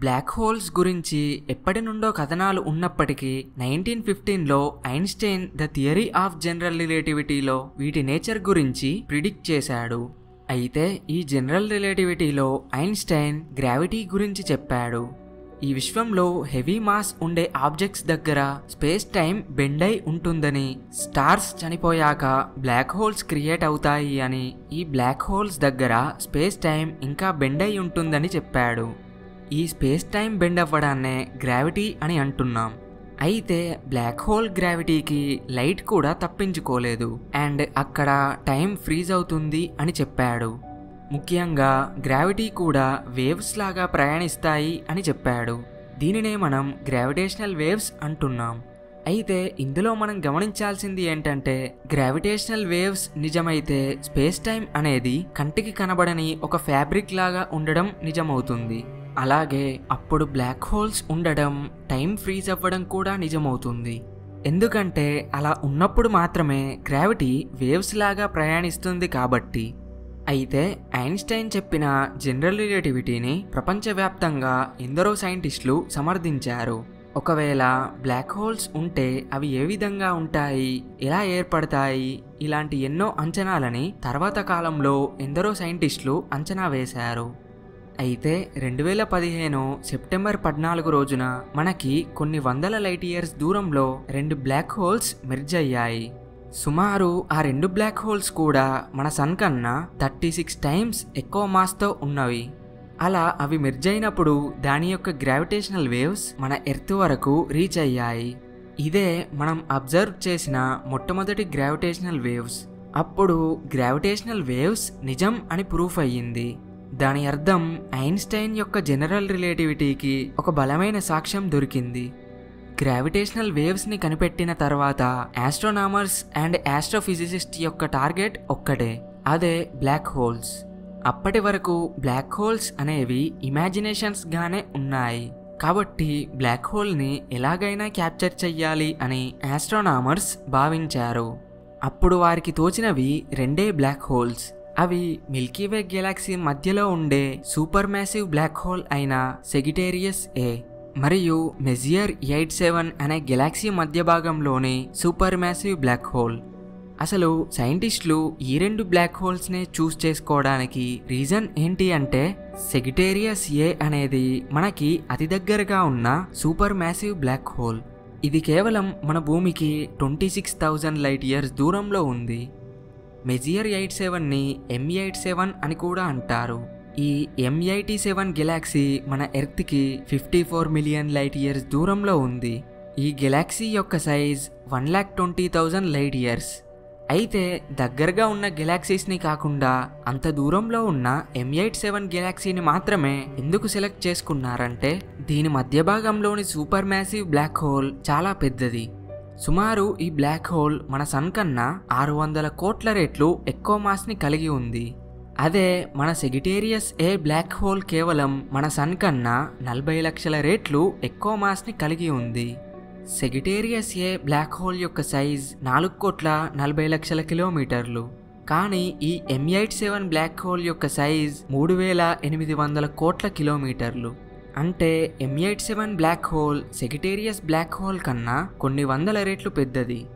Black holes గురించి ఎప్పటి నుండో కథనాలు ఉన్నప్పటికీ నైన్టీన్ ఫిఫ్టీన్లో Einstein the theory of general రిలేటివిటీలో వీటి నేచర్ గురించి ప్రిడిక్ట్ చేశాడు. అయితే ఈ జనరల్ రిలేటివిటీలో ఐన్స్టైన్ గ్రావిటీ గురించి చెప్పాడు. ఈ విశ్వంలో హెవీ మాస్ ఉండే ఆబ్జెక్ట్స్ దగ్గర స్పేస్ టైం బెండ్ అయి ఉంటుందని స్టార్స్ చనిపోయాక బ్లాక్ హోల్స్ క్రియేట్ అవుతాయి అని ఈ బ్లాక్ హోల్స్ దగ్గర స్పేస్ టైం ఇంకా బెండ్ అయి ఉంటుందని చెప్పాడు. ఈ స్పేస్ టైం బెండ్ అవ్వడాన్నే గ్రావిటీ అని అంటున్నాం. అయితే బ్లాక్ హోల్ గ్రావిటీకి లైట్ కూడా తప్పించుకోలేదు. అండ్ అక్కడ టైం ఫ్రీజ్ అవుతుంది అని చెప్పాడు. ముఖ్యంగా గ్రావిటీ కూడా వేవ్స్ లాగా ప్రయాణిస్తాయి అని చెప్పాడు. దీనినే మనం గ్రావిటేషనల్ వేవ్స్ అంటున్నాం. అయితే ఇందులో మనం గమనించాల్సింది ఏంటంటే గ్రావిటేషనల్ వేవ్స్ నిజమైతే స్పేస్ టైం అనేది కంటికి కనబడని ఒక ఫ్యాబ్రిక్ లాగా ఉండడం నిజమవుతుంది. అలాగే అప్పుడు బ్లాక్ హోల్స్ ఉండడం టైం ఫ్రీజ్ అవ్వడం కూడా నిజమవుతుంది. ఎందుకంటే అలా ఉన్నప్పుడు మాత్రమే గ్రావిటీ వేవ్స్ లాగా ప్రయాణిస్తుంది కాబట్టి. అయితే ఐన్స్టైన్ చెప్పిన జనరల్ రిలేటివిటీని ప్రపంచవ్యాప్తంగా ఎందరో సైంటిస్టులు సమర్థించారు. ఒకవేళ బ్లాక్ హోల్స్ ఉంటే అవి ఏ విధంగా ఉంటాయి ఎలా ఏర్పడతాయి ఇలాంటి ఎన్నో అంచనాలని తర్వాత కాలంలో ఎందరో సైంటిస్టులు అంచనా వేశారు. అయితే రెండు వేల పదిహేను సెప్టెంబర్ పద్నాలుగు రోజున మనకి కొన్ని వందల లైట్ ఇయర్స్ దూరంలో రెండు బ్లాక్ హోల్స్ మెర్జ్ అయ్యాయి. సుమారు ఆ రెండు బ్లాక్ హోల్స్ కూడా మన సన్ కన్నా థర్టీ సిక్స్ టైమ్స్ ఎక్కువ మాస్తో ఉన్నవి. అలా అవి మెర్జ్ అయినప్పుడు దాని యొక్క గ్రావిటేషనల్ వేవ్స్ మన ఎర్త్ వరకు రీచ్ అయ్యాయి. ఇదే మనం అబ్జర్వ్ చేసిన మొట్టమొదటి గ్రావిటేషనల్ వేవ్స్. అప్పుడు గ్రావిటేషనల్ వేవ్స్ నిజం అని ప్రూఫ్ అయ్యింది. దాని అర్థం ఐన్స్టైన్ యొక్క జనరల్ రిలేటివిటీకి ఒక బలమైన సాక్ష్యం దొరికింది. గ్రావిటేషనల్ వేవ్స్ని కనిపెట్టిన తర్వాత ఆస్ట్రోనామర్స్ అండ్ ఆస్ట్రోఫిజిసిస్ట్ యొక్క టార్గెట్ ఒక్కటే అదే బ్లాక్ హోల్స్. అప్పటి వరకు బ్లాక్ హోల్స్ అనేవి ఇమాజినేషన్స్గానే ఉన్నాయి. కాబట్టి బ్లాక్ హోల్ని ఎలాగైనా క్యాప్చర్ చెయ్యాలి అని ఆస్ట్రోనామర్స్ భావించారు. అప్పుడు వారికి తోచినవి రెండే బ్లాక్ హోల్స్. అవి మిల్కీవే గెలాక్సీ మధ్యలో ఉండే సూపర్ మ్యాసివ్ బ్లాక్ హోల్ అయిన సెగిటేరియస్ ఏ మరియు మెజియర్ ఎయిట్ సెవెన్ అనే గెలాక్సీ మధ్య భాగంలోని సూపర్ మ్యాసివ్ బ్లాక్ హోల్. అసలు సైంటిస్టులు ఈ రెండు బ్లాక్ హోల్స్నే చూస్ చేసుకోవడానికి రీజన్ ఏంటి అంటే సెగిటేరియస్ ఏ అనేది మనకి అతి దగ్గరగా ఉన్న సూపర్ మ్యాసివ్ బ్లాక్ హోల్. ఇది కేవలం మన భూమికి twenty six thousand light years దూరంలో ఉంది. మెజియర్ ఎయిట్ సెవెన్ని ఎం ఎయిట్ సెవెన్ అని కూడా అంటారు. ఈ ఎం సెవెన్ గెలాక్సీ మన ఎర్త్కి fifty four million light years దూరంలో ఉంది. ఈ గెలాక్సీ యొక్క size one lakh twenty thousand light years. అయితే దగ్గరగా ఉన్న గెలాక్సీస్ని కాకుండా అంత దూరంలో ఉన్న ఎం ఎయిట్ సెవెన్ గెలాక్సీని మాత్రమే ఎందుకు సెలెక్ట్ చేసుకున్నారంటే దీని మధ్య భాగంలోని సూపర్ మ్యాసివ్ బ్లాక్ హోల్ చాలా పెద్దది. సుమారు ఈ బ్లాక్ హోల్ మన సన్ కన్నా ఆరు వందల కోట్ల రెట్లు ఎక్కువ మాస్ని కలిగి ఉంది. అదే మన సెగిటేరియస్ ఏ బ్లాక్ హోల్ కేవలం మన సన్ కన్నా నలభై లక్షల రేట్లు ఎక్కువ మాస్ని కలిగి ఉంది. సెగిటేరియస్ ఏ బ్లాక్ హోల్ యొక్క సైజ్ నాలుగు కోట్ల నలభై లక్షల కిలోమీటర్లు. కానీ ఈ M eight seven black hole యొక్క సైజ్ మూడు వేల ఎనిమిది వందల కోట్ల కిలోమీటర్లు. అంటే M eight seven black hole Sagittarius black hole కన్నా కొన్ని వందల రెట్లు పెద్దది.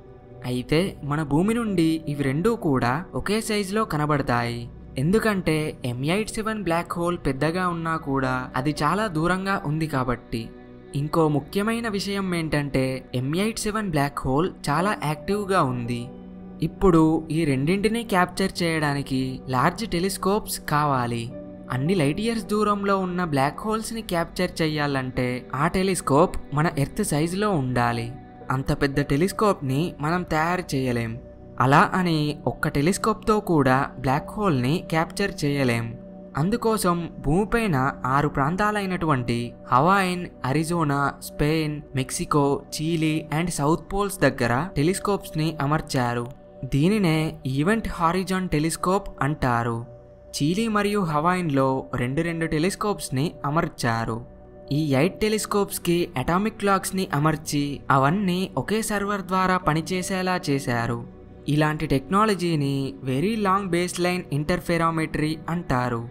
అయితే మన భూమి నుండి ఇవి రెండూ కూడా ఒకే సైజులో కనబడతాయి. ఎందుకంటే M eight seven black hole పెద్దగా ఉన్నా కూడా అది చాలా దూరంగా ఉంది కాబట్టి. ఇంకో ముఖ్యమైన విషయం ఏంటంటే M eight seven black hole చాలా యాక్టివ్గా ఉంది. ఇప్పుడు ఈ రెండింటినీ క్యాప్చర్ చేయడానికి లార్జ్ టెలిస్కోప్స్ కావాలి. అన్ని లైట్ ఇయర్స్ దూరంలో ఉన్న బ్లాక్ హోల్స్ని క్యాప్చర్ చేయాలంటే ఆ టెలిస్కోప్ మన ఎర్త్ సైజులో ఉండాలి. అంత పెద్ద టెలిస్కోప్ని మనం తయారు చేయలేం. అలా అని ఒక్క టెలిస్కోప్తో కూడా బ్లాక్ హోల్ని క్యాప్చర్ చేయలేం. అందుకోసం భూమిపైన ఆరు ప్రాంతాలైనటువంటి Hawaiian Arizona Spain Mexico Chile and south poles దగ్గర టెలిస్కోప్స్ని అమర్చారు. దీనినే ఈవెంట్ హారిజాన్ టెలిస్కోప్ అంటారు. చీలీ మరియు హవాయిన్లో రెండు రెండు టెలిస్కోప్స్ని అమర్చారు. ఈ ఎయిట్ టెలిస్కోప్స్కి అటామిక్ క్లాక్స్ని అమర్చి అవన్నీ ఒకే సర్వర్ ద్వారా పనిచేసేలా చేశారు. ఇలాంటి టెక్నాలజీని very long base line interferometry అంటారు.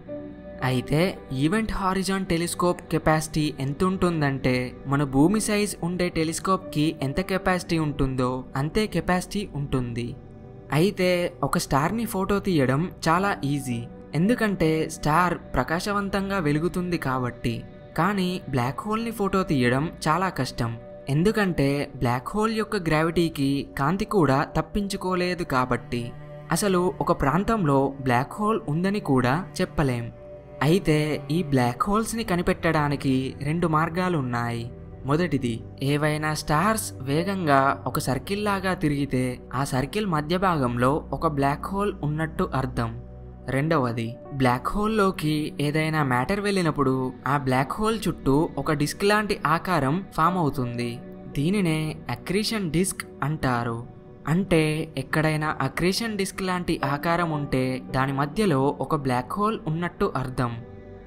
అయితే ఈవెంట్ హారిజాన్ టెలిస్కోప్ కెపాసిటీ ఎంత ఉంటుందంటే మన భూమి సైజ్ ఉండే టెలిస్కోప్కి ఎంత కెపాసిటీ ఉంటుందో అంతే కెపాసిటీ ఉంటుంది. అయితే ఒక స్టార్ని ఫోటో తీయడం చాలా ఈజీ. ఎందుకంటే స్టార్ ప్రకాశవంతంగా వెలుగుతుంది కాబట్టి. కానీ బ్లాక్ హోల్ని ఫోటో తీయడం చాలా కష్టం. ఎందుకంటే బ్లాక్ హోల్ యొక్క గ్రావిటీకి కాంతి కూడా తప్పించుకోలేదు కాబట్టి. అసలు ఒక ప్రాంతంలో బ్లాక్ హోల్ ఉందని కూడా చెప్పలేం. అయితే ఈ బ్లాక్ హోల్స్ని కనిపెట్టడానికి రెండు మార్గాలు ఉన్నాయి. మొదటిది ఏవైనా స్టార్స్ వేగంగా ఒక సర్కిల్ లాగా తిరిగితే ఆ సర్కిల్ మధ్య భాగంలో ఒక బ్లాక్ హోల్ ఉన్నట్టు అర్థం. రెండవది బ్లాక్ హోల్లోకి ఏదైనా మ్యాటర్ వెళ్ళినప్పుడు ఆ బ్లాక్ హోల్ చుట్టూ ఒక డిస్క్ లాంటి ఆకారం ఫామ్ అవుతుంది. దీనినే అక్రీషన్ డిస్క్ అంటారు. అంటే ఎక్కడైనా అక్రీషన్ డిస్క్ లాంటి ఆకారం ఉంటే దాని మధ్యలో ఒక బ్లాక్ హోల్ ఉన్నట్టు అర్థం.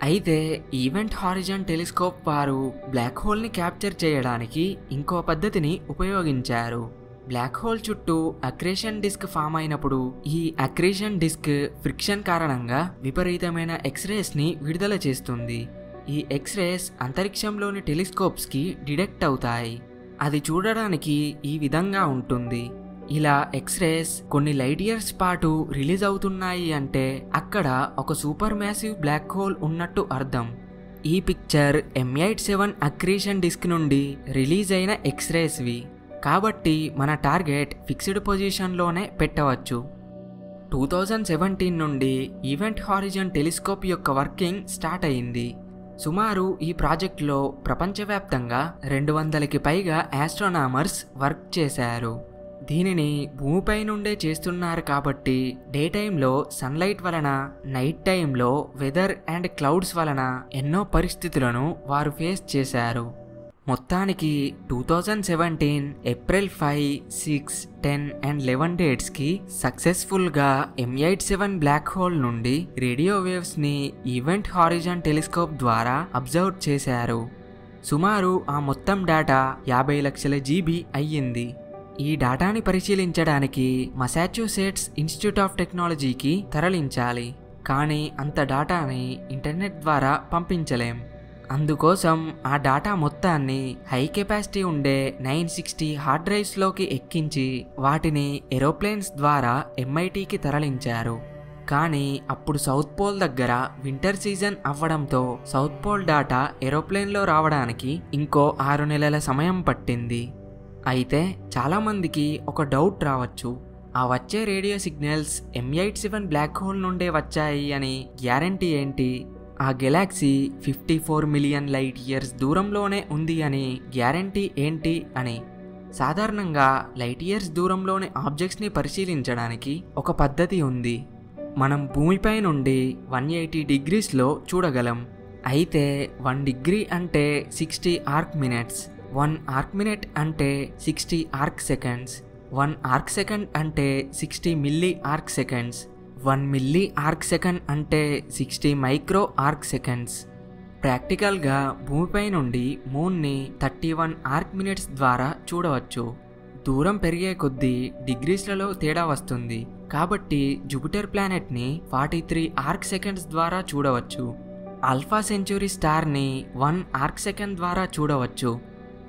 అయితే ఈవెంట్ హారిజన్ టెలిస్కోప్ వారు బ్లాక్ హోల్ని క్యాప్చర్ చేయడానికి ఇంకో పద్ధతిని ఉపయోగించారు. బ్లాక్ హోల్ చుట్టూ అక్రేషన్ డిస్క్ ఫామ్ అయినప్పుడు ఈ అక్రేషన్ డిస్క్ ఫ్రిక్షన్ కారణంగా విపరీతమైన ఎక్స్రేస్ని విడుదల చేస్తుంది. ఈ ఎక్స్రేస్ అంతరిక్షంలోని టెలిస్కోప్స్కి డిడెక్ట్ అవుతాయి. అది చూడడానికి ఈ విధంగా ఉంటుంది. ఇలా ఎక్స్రేస్ కొన్ని లైట్ ఇయర్స్ పాటు రిలీజ్ అవుతున్నాయి అంటే అక్కడ ఒక సూపర్ మ్యాసివ్ బ్లాక్ హోల్ ఉన్నట్టు అర్థం. ఈ picture M eight seven accretion disc నుండి రిలీజ్ అయిన ఎక్స్రేస్వి కాబట్టి మన టార్గెట్ ఫిక్స్డ్ పొజిషన్లోనే పెట్టవచ్చు. టూ థౌజండ్ సెవెంటీన్ నుండి ఈవెంట్ హారిజన్ టెలిస్కోప్ యొక్క వర్కింగ్ స్టార్ట్ అయింది. సుమారు ఈ ప్రాజెక్టులో ప్రపంచవ్యాప్తంగా రెండు వందలకి పైగా ఆస్ట్రోనామర్స్ వర్క్ చేశారు. దీనిని భూమిపై నుండే చేస్తున్నారు కాబట్టి డే టైంలో సన్లైట్ వలన నైట్ టైంలో వెదర్ అండ్ క్లౌడ్స్ వలన ఎన్నో పరిస్థితులను వారు ఫేస్ చేశారు. మొత్తానికి two thousand seventeen April five six ten and eleven డేట్స్కి సక్సెస్ఫుల్గా M eight seven black hole నుండి రేడియో వేవ్స్ని ఈవెంట్ హారిజన్ టెలిస్కోప్ ద్వారా అబ్జర్వ్ చేశారు. సుమారు ఆ మొత్తం డేటా యాభై లక్షల జీబీ అయ్యింది. ఈ డేటాని పరిశీలించడానికి మసాచ్యూసెట్స్ ఇన్స్టిట్యూట్ ఆఫ్ టెక్నాలజీకి తరలించాలి. కానీ అంత డేటాని ఇంటర్నెట్ ద్వారా పంపించలేం. అందుకోసం ఆ డేటా మొత్తాన్ని హై కెపాసిటీ ఉండే నైన్ సిక్స్టీ హార్డ్ డ్రైవ్స్లోకి ఎక్కించి వాటిని ఏరోప్లేన్స్ ద్వారా ఎంఐటీకి తరలించారు. కానీ అప్పుడు సౌత్ పోల్ దగ్గర వింటర్ సీజన్ అవ్వడంతో సౌత్ పోల్ డేటా ఏరోప్లేన్లో రావడానికి ఇంకో ఆరు నెలల సమయం పట్టింది. అయితే చాలామందికి ఒక డౌట్ రావచ్చు. ఆ వచ్చే radio signals M eight seven black hole నుండే వచ్చాయి అని గ్యారంటీ ఏంటి? ఆ galaxy fifty four million light years దూరంలోనే ఉంది అని గ్యారంటీ ఏంటి అని? సాధారణంగా లైట్ ఇయర్స్ దూరంలోని ఆబ్జెక్ట్స్ని పరిశీలించడానికి ఒక పద్ధతి ఉంది. మనం భూమిపై నుండి వన్ ఎయిటీ డిగ్రీస్లో చూడగలం. అయితే వన్ డిగ్రీ అంటే sixty arc minutes one arc minute అంటే sixty arc seconds one arc second అంటే sixty milli arc seconds one milli arc second అంటే సిక్స్టీ మైక్రో ఆర్క్ సెకండ్స్. ప్రాక్టికల్గా భూమిపై నుండి మూన్ని థర్టీ వన్ ఆర్క్ మినిట్స్ ద్వారా చూడవచ్చు. దూరం పెరిగే కొద్దీ డిగ్రీస్లలో తేడా వస్తుంది. కాబట్టి జూపిటర్ ప్లానెట్ని ఫార్టీ త్రీ ఆర్క్ సెకండ్స్ ద్వారా చూడవచ్చు. ఆల్ఫా సెంచురీ స్టార్ని వన్ ఆర్క్ సెకండ్ ద్వారా చూడవచ్చు.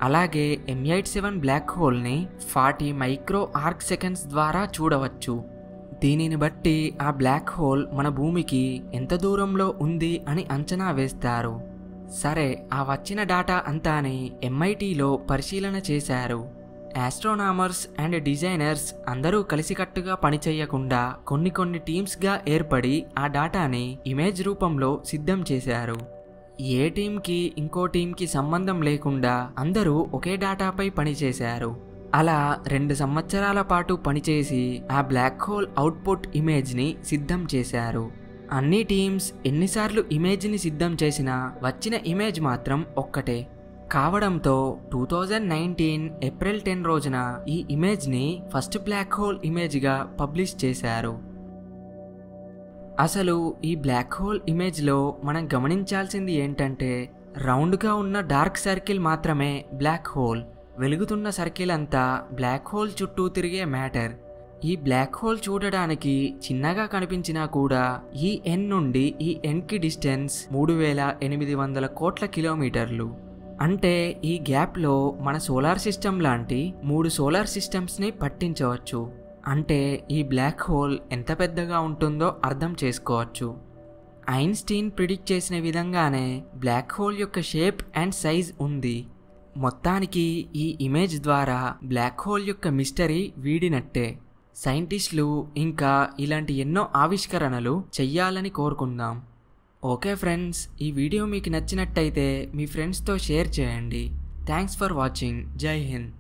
అలాగే ఎంఐట్ సెవెన్ బ్లాక్ హోల్ని ఫార్టీ మైక్రో ఆర్క్ సెకండ్స్ ద్వారా చూడవచ్చు. దీనిని బట్టి ఆ బ్లాక్ హోల్ మన భూమికి ఎంత దూరంలో ఉంది అని అంచనా వేస్తారు. సరే ఆ వచ్చిన డాటా అంతాని ఎంఐటీలో పరిశీలన చేశారు. ఆస్ట్రోనామర్స్ అండ్ డిజైనర్స్ అందరూ కలిసికట్టుగా పనిచేయకుండా కొన్ని కొన్ని టీమ్స్గా ఏర్పడి ఆ డాటాని ఇమేజ్ రూపంలో సిద్ధం చేశారు. ఏ టీంకి ఇంకో టీంకి సంబంధం లేకుండా అందరూ ఒకే డాటాపై పనిచేశారు. అలా రెండు సంవత్సరాల పాటు పనిచేసి ఆ బ్లాక్ హోల్ అవుట్పుట్ ఇమేజ్ని సిద్ధం చేశారు. అన్ని టీమ్స్ ఎన్నిసార్లు ఇమేజ్ని సిద్ధం చేసినా వచ్చిన ఇమేజ్ మాత్రం ఒక్కటే. కావడంతో two thousand nineteen April ten రోజున ఈ ఇమేజ్ని ఫస్ట్ బ్లాక్ హోల్ ఇమేజ్గా పబ్లిష్ చేశారు. అసలు ఈ బ్లాక్ హోల్ ఇమేజ్లో మనం గమనించాల్సింది ఏంటంటే రౌండ్గా ఉన్న డార్క్ సర్కిల్ మాత్రమే బ్లాక్ హోల్ వెలుగుతున్న సర్కిల్ అంతా బ్లాక్ హోల్ చుట్టూ తిరిగే మ్యాటర్ ఈ బ్లాక్ హోల్ చూడడానికి చిన్నగా కనిపించినా కూడా ఈ ఎన్ నుండి ఈ ఎన్కి డిస్టెన్స్ మూడు వేల ఎనిమిది వందల కోట్ల కిలోమీటర్లు. అంటే ఈ గ్యాప్లో మన సోలార్ సిస్టమ్ లాంటి మూడు సోలార్ సిస్టమ్స్ని పట్టించవచ్చు. అంటే ఈ బ్లాక్ హోల్ ఎంత పెద్దగా ఉంటుందో అర్థం చేసుకోవచ్చు. ఐన్స్టీన్ ప్రిడిక్ట్ చేసిన విధంగానే బ్లాక్ హోల్ యొక్క షేప్ అండ్ సైజ్ ఉంది. మొత్తానికి ఈ ఇమేజ్ ద్వారా బ్లాక్ హోల్ యొక్క మిస్టరీ వీడినట్టే. సైంటిస్టులు ఇంకా ఇలాంటి ఎన్నో ఆవిష్కరణలు చెయ్యాలని కోరుకుందాం. ఓకే ఫ్రెండ్స్ ఈ వీడియో మీకు నచ్చినట్టయితే మీ ఫ్రెండ్స్తో షేర్ చేయండి. Thanks for watching. Jai Hind.